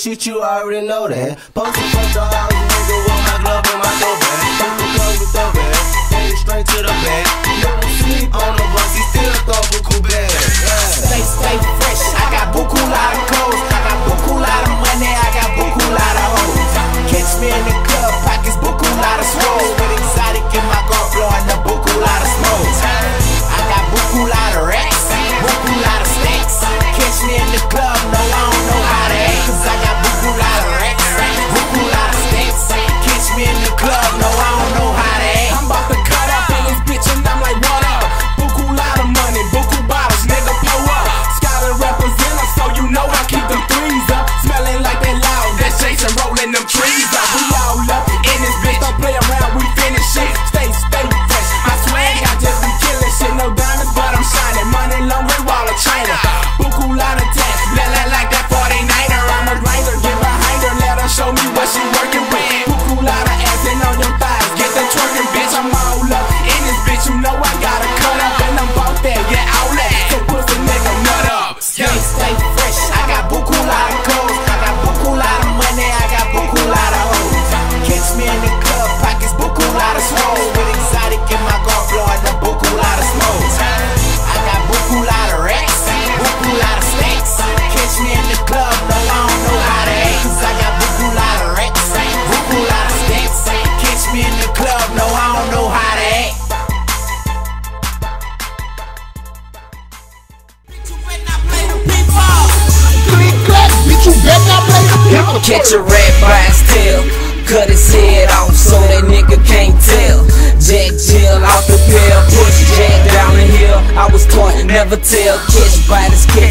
shit, you already know that. Post a Catch a rat by his tail, cut his head off so that nigga can't tell. Jack Jill out the pill, push Jack down the hill. I was taught never tell, catch by this cat